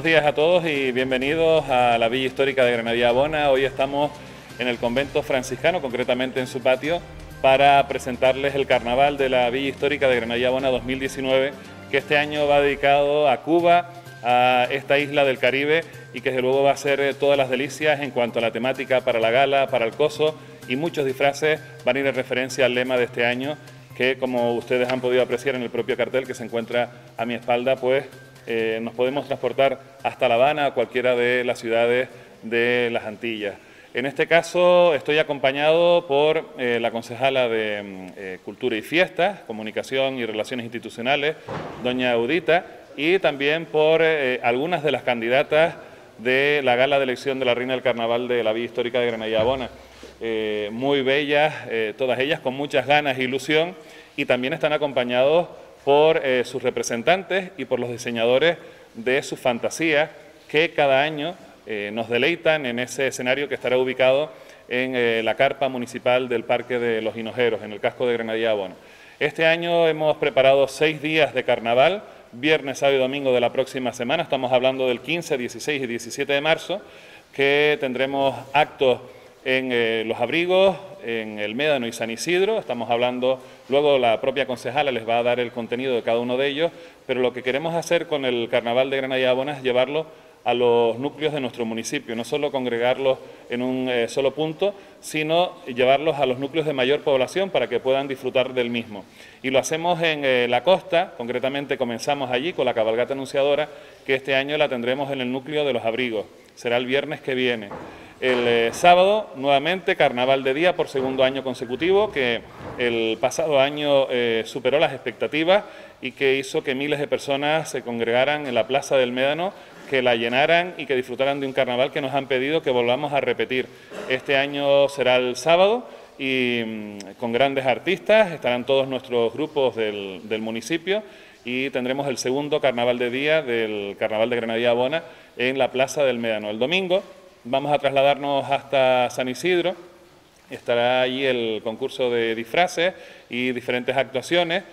Buenos días a todos y bienvenidos a la Villa Histórica de Granadilla Bona. Hoy estamos en el convento franciscano, concretamente en su patio, para presentarles el carnaval de la Villa Histórica de Granadilla Bona 2019, que este año va dedicado a Cuba, a esta isla del Caribe y que desde luego va a ser eh, todas las delicias en cuanto a la temática para la gala, para el coso y muchos disfraces van a ir en referencia al lema de este año que como ustedes han podido apreciar en el propio cartel que se encuentra a mi espalda, pues eh, nos podemos transportar hasta La Habana, a cualquiera de las ciudades de las Antillas. En este caso estoy acompañado por eh, la concejala de mm, Cultura y Fiestas, Comunicación y Relaciones Institucionales, doña Audita, y también por algunas de las candidatas de la gala de elección de la Reina del Carnaval de la Vía Histórica de Granadilla Bona. Eh, muy bellas, eh, todas ellas con muchas ganas e ilusión, y también están acompañados por eh, sus representantes y por los diseñadores de sus fantasías que cada año nos deleitan en ese escenario que estará ubicado en la carpa municipal del Parque de los Hinojeros, en el casco de Granadilla Bona. Este año hemos preparado seis días de carnaval, viernes, sábado y domingo de la próxima semana. Estamos hablando del 15, 16 y 17 de marzo, que tendremos actos en eh, los abrigos, en el Médano y San Isidro. Estamos hablando, luego la propia concejala les va a dar el contenido de cada uno de ellos, pero lo que queremos hacer con el Carnaval de Granada Bona es llevarlo a los núcleos de nuestro municipio, no solo congregarlos en un eh, solo punto, sino llevarlos a los núcleos de mayor población para que puedan disfrutar del mismo. Y lo hacemos en eh, la costa, concretamente comenzamos allí con la cabalgata anunciadora, que este año la tendremos en el núcleo de los abrigos, será el viernes que viene. El eh, sábado, nuevamente, carnaval de día por segundo año consecutivo, que el pasado año superó las expectativas y que hizo que miles de personas se congregaran en la Plaza del Médano que la llenaran y que disfrutaran de un carnaval que nos han pedido que volvamos a repetir. Este año será el sábado y mm, con grandes artistas, estarán todos nuestros grupos del, municipio y tendremos el segundo carnaval de día del Carnaval de Granadilla Bona en la Plaza del Médano. El domingo vamos a trasladarnos hasta San Isidro, estará allí el concurso de disfraces y diferentes actuaciones.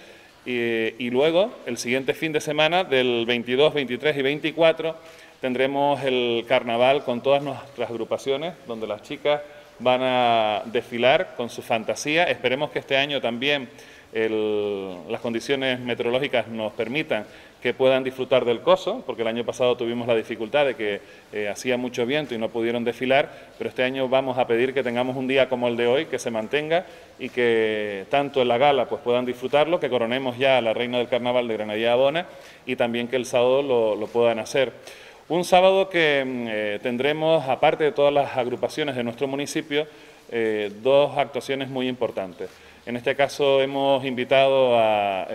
Y, luego, el siguiente fin de semana, del 22, 23 y 24, tendremos el carnaval con todas nuestras agrupaciones, donde las chicas van a desfilar con su fantasía. Esperemos que este año también las condiciones meteorológicas nos permitan que puedan disfrutar del coso, porque el año pasado tuvimos la dificultad de que eh, hacía mucho viento y no pudieron desfilar, pero este año vamos a pedir que tengamos un día como el de hoy, que se mantenga y que tanto en la gala pues puedan disfrutarlo, que coronemos ya a la reina del carnaval de Granadilla Abona y también que el sábado lo, puedan hacer. Un sábado que mm, eh, tendremos, aparte de todas las agrupaciones de nuestro municipio, eh, dos actuaciones muy importantes. En este caso hemos invitado a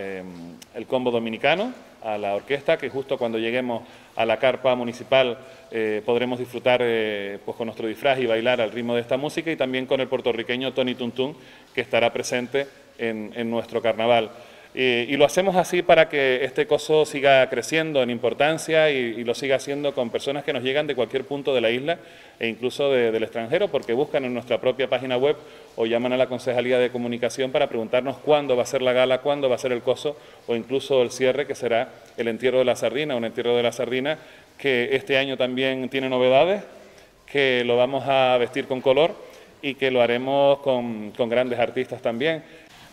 el combo dominicano, a la orquesta, que justo cuando lleguemos a la carpa municipal eh, podremos disfrutar eh, pues con nuestro disfraz y bailar al ritmo de esta música y también con el puertorriqueño Tony Tuntún, que estará presente en nuestro carnaval y lo hacemos así para que este coso siga creciendo en importancia y, lo siga haciendo con personas que nos llegan de cualquier punto de la isla e incluso del extranjero, porque buscan en nuestra propia página web o llaman a la Concejalía de Comunicación para preguntarnos cuándo va a ser la gala, cuándo va a ser el coso o incluso el cierre, que será el entierro de la sardina, un entierro de la sardina que este año también tiene novedades, que lo vamos a vestir con color y que lo haremos con grandes artistas también.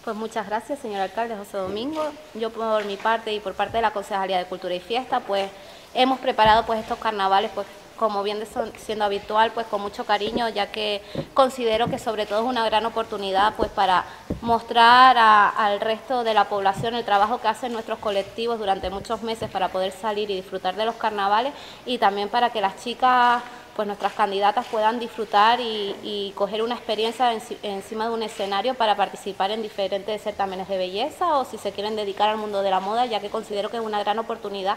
Pues muchas gracias, señor alcalde José Domingo. Yo por mi parte y por parte de la Concejalía de Cultura y Fiesta, pues hemos preparado pues estos carnavales pues como viene siendo habitual, pues con mucho cariño, ya que considero que sobre todo es una gran oportunidad pues para mostrar al resto de la población el trabajo que hacen nuestros colectivos durante muchos meses para poder salir y disfrutar de los carnavales y también para que las chicas pues nuestras candidatas puedan disfrutar y, coger una experiencia encima de un escenario para participar en diferentes certámenes de belleza o si se quieren dedicar al mundo de la moda, ya que considero que es una gran oportunidad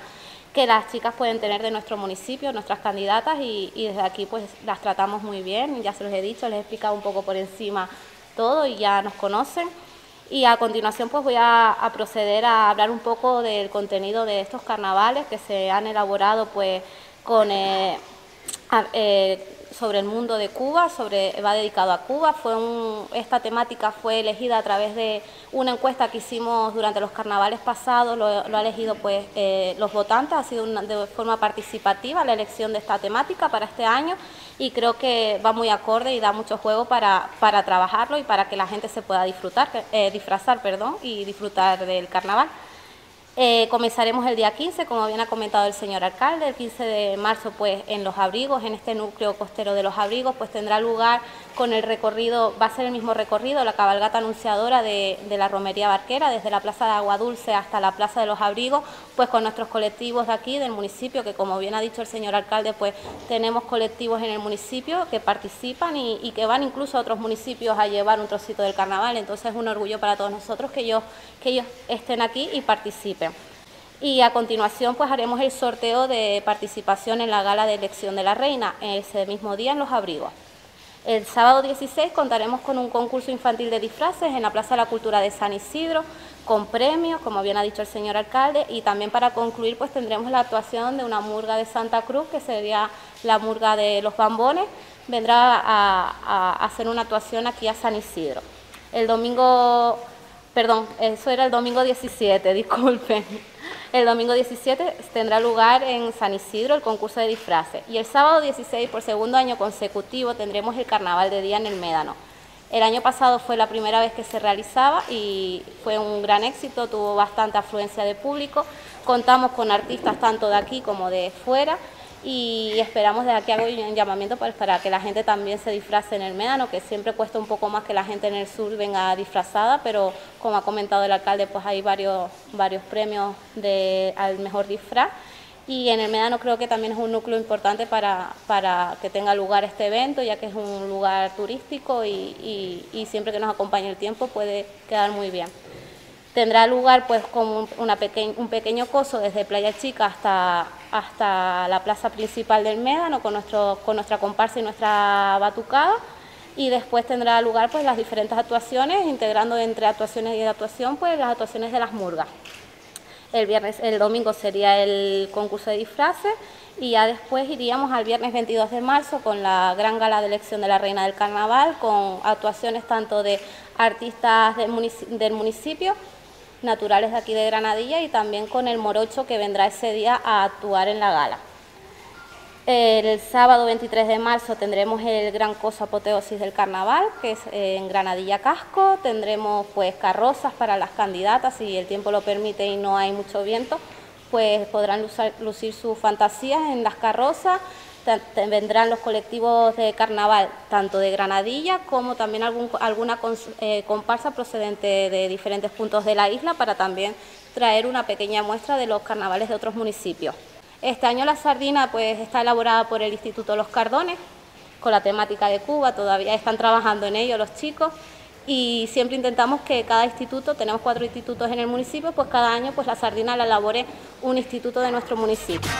que las chicas pueden tener de nuestro municipio, nuestras candidatas, y, desde aquí pues las tratamos muy bien, ya se los he dicho, les he explicado un poco por encima todo y ya nos conocen. Y a continuación pues voy a, proceder a hablar un poco del contenido de estos carnavales que se han elaborado pues con... Eh, eh, sobre el mundo de Cuba, sobre, va dedicado a Cuba. Fue esta temática fue elegida a través de una encuesta que hicimos durante los carnavales pasados, lo, ha elegido pues eh, los votantes, ha sido de forma participativa la elección de esta temática para este año y creo que va muy acorde y da mucho juego para, para trabajarlo y para que la gente se pueda disfrutar, eh, disfrazar perdón, y disfrutar del carnaval. Eh, comenzaremos el día 15, como bien ha comentado el señor alcalde, el 15 de marzo pues en Los Abrigos, en este núcleo costero de Los Abrigos, pues tendrá lugar con el recorrido, va a ser el mismo recorrido, la cabalgata anunciadora de, la Romería Barquera, desde la Plaza de Agua Dulce hasta la Plaza de los Abrigos, pues con nuestros colectivos de aquí, del municipio, que como bien ha dicho el señor alcalde, pues tenemos colectivos en el municipio que participan y, que van incluso a otros municipios a llevar un trocito del carnaval, entonces es un orgullo para todos nosotros que ellos, que ellos estén aquí y participen. Y a continuación pues haremos el sorteo de participación en la gala de elección de la reina, ese mismo día en los abrigos. El sábado 16 contaremos con un concurso infantil de disfraces en la Plaza de la Cultura de San Isidro, con premios, como bien ha dicho el señor alcalde, y también para concluir pues tendremos la actuación de una murga de Santa Cruz, que sería la murga de los bambones, vendrá a, a hacer una actuación aquí a San Isidro. El domingo, perdón, eso era el domingo 17, disculpen. El domingo 17 tendrá lugar en San Isidro el concurso de disfraces y el sábado 16 por segundo año consecutivo tendremos el carnaval de día en el Médano. El año pasado fue la primera vez que se realizaba y fue un gran éxito, tuvo bastante afluencia de público. Contamos con artistas tanto de aquí como de fuera y esperamos de aquí hago un llamamiento pues, para que la gente también se disfrace en el Médano, que siempre cuesta un poco más que la gente en el sur venga disfrazada, pero como ha comentado el alcalde, pues hay varios, varios premios de, al mejor disfraz. Y en el Médano creo que también es un núcleo importante para, para que tenga lugar este evento, ya que es un lugar turístico y, y siempre que nos acompañe el tiempo puede quedar muy bien. Tendrá lugar pues con una un pequeño coso desde Playa Chica hasta, hasta la plaza principal del Médano con, nuestro, con nuestra comparsa y nuestra batucada y después tendrá lugar pues las diferentes actuaciones, integrando entre actuaciones y actuación pues las actuaciones de las murgas. El, viernes, el domingo sería el concurso de disfraces y ya después iríamos al viernes 22 de marzo con la gran gala de elección de la Reina del Carnaval, con actuaciones tanto de artistas del municipio naturales de aquí de Granadilla y también con el morocho que vendrá ese día a actuar en la gala. El sábado 23 de marzo tendremos el gran coso apoteosis del carnaval, que es en Granadilla Casco. Tendremos pues carrozas para las candidatas, si el tiempo lo permite y no hay mucho viento, pues podrán lucir sus fantasías en las carrozas vendrán los colectivos de carnaval, tanto de Granadilla como también alguna eh, comparsa procedente de diferentes puntos de la isla para también traer una pequeña muestra de los carnavales de otros municipios. Este año la sardina pues, está elaborada por el Instituto Los Cardones, con la temática de Cuba, todavía están trabajando en ello los chicos y siempre intentamos que cada instituto, tenemos cuatro institutos en el municipio, pues cada año pues la sardina la elabore un instituto de nuestro municipio.